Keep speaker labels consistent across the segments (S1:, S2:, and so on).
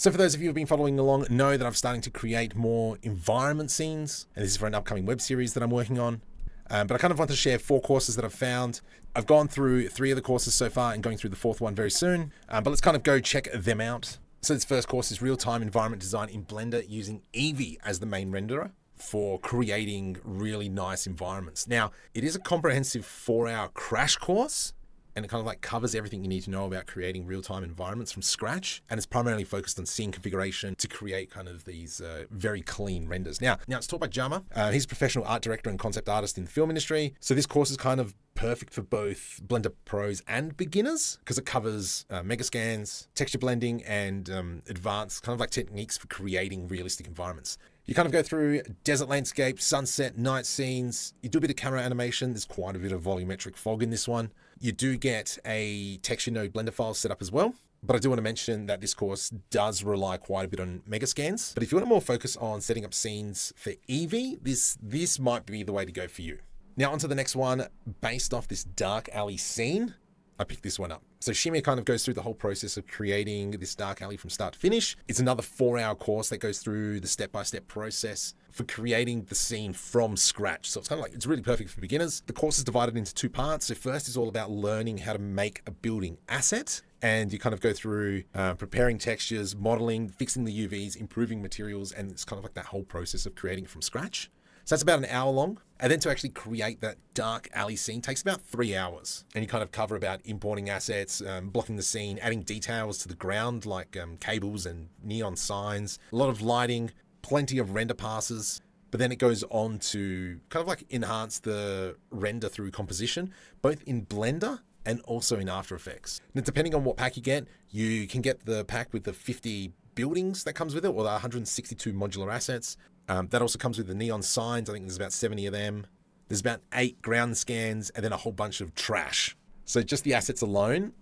S1: So for those of you who've been following along, know that I'm starting to create more environment scenes, and this is for an upcoming web series that I'm working on. Um, but I kind of want to share four courses that I've found. I've gone through three of the courses so far and going through the fourth one very soon. Um, but let's kind of go check them out. So this first course is real-time environment design in Blender using Eevee as the main renderer for creating really nice environments. Now, it is a comprehensive four-hour crash course, and it kind of like covers everything you need to know about creating real-time environments from scratch and it's primarily focused on scene configuration to create kind of these uh, very clean renders now now it's taught by Jama uh, he's a professional art director and concept artist in the film industry so this course is kind of perfect for both blender pros and beginners because it covers uh, megascans texture blending and um, advanced kind of like techniques for creating realistic environments you kind of go through desert landscape, sunset, night scenes. You do a bit of camera animation. There's quite a bit of volumetric fog in this one. You do get a texture node blender file set up as well. But I do want to mention that this course does rely quite a bit on megascans. But if you want to more focus on setting up scenes for Eevee, this, this might be the way to go for you. Now onto the next one, based off this dark alley scene. I picked this one up. So Shimei kind of goes through the whole process of creating this dark alley from start to finish. It's another four hour course that goes through the step by step process for creating the scene from scratch. So it's kind of like, it's really perfect for beginners. The course is divided into two parts. So first is all about learning how to make a building asset. And you kind of go through uh, preparing textures, modeling, fixing the UVs, improving materials, and it's kind of like that whole process of creating from scratch. So that's about an hour long. And then to actually create that dark alley scene takes about three hours. And you kind of cover about importing assets, um, blocking the scene, adding details to the ground like um, cables and neon signs, a lot of lighting, plenty of render passes. But then it goes on to kind of like enhance the render through composition, both in Blender and also in After Effects. Now, depending on what pack you get, you can get the pack with the 50 buildings that comes with it, or the 162 modular assets, um, that also comes with the neon signs. I think there's about 70 of them. There's about eight ground scans and then a whole bunch of trash. So just the assets alone,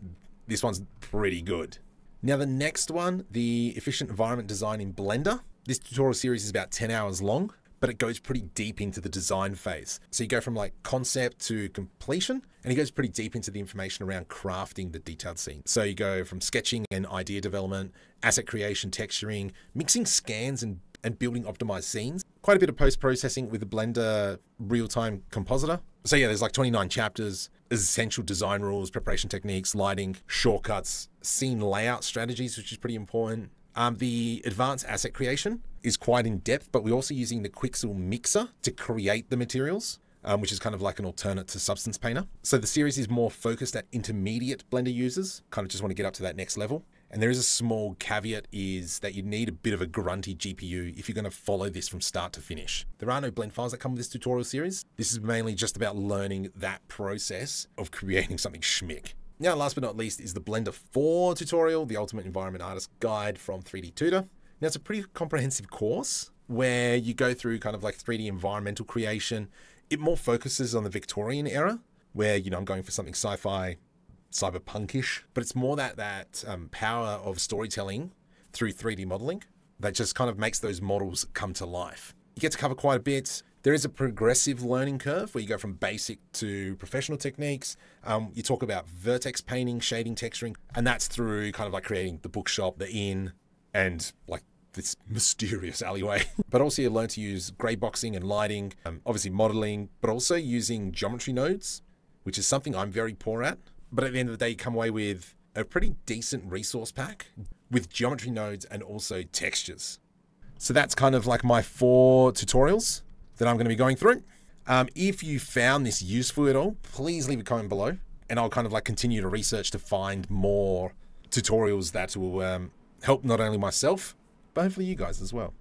S1: this one's pretty good. Now the next one, the efficient environment design in Blender. This tutorial series is about 10 hours long, but it goes pretty deep into the design phase. So you go from like concept to completion, and he goes pretty deep into the information around crafting the detailed scene. So you go from sketching and idea development, asset creation, texturing, mixing scans and and building optimized scenes. Quite a bit of post-processing with the Blender real-time compositor. So yeah, there's like 29 chapters, essential design rules, preparation techniques, lighting, shortcuts, scene layout strategies, which is pretty important. Um, the advanced asset creation is quite in depth, but we're also using the Quixel mixer to create the materials. Um, which is kind of like an alternate to Substance Painter. So the series is more focused at intermediate Blender users, kind of just want to get up to that next level. And there is a small caveat is that you need a bit of a grunty GPU if you're going to follow this from start to finish. There are no blend files that come with this tutorial series. This is mainly just about learning that process of creating something schmick. Now, last but not least is the Blender 4 tutorial, the Ultimate Environment Artist Guide from 3D Tudor. Now, it's a pretty comprehensive course where you go through kind of like 3D environmental creation. It more focuses on the Victorian era, where, you know, I'm going for something sci-fi cyberpunkish, but it's more that that um, power of storytelling through 3D modeling that just kind of makes those models come to life. You get to cover quite a bit. There is a progressive learning curve where you go from basic to professional techniques. Um, you talk about vertex painting, shading, texturing, and that's through kind of like creating the bookshop, the inn, and like this mysterious alleyway. but also you learn to use gray boxing and lighting, um, obviously modeling, but also using geometry nodes, which is something I'm very poor at. But at the end of the day, you come away with a pretty decent resource pack with geometry nodes and also textures. So that's kind of like my four tutorials that I'm going to be going through. Um, if you found this useful at all, please leave a comment below and I'll kind of like continue to research to find more tutorials that will um, help not only myself, but hopefully you guys as well.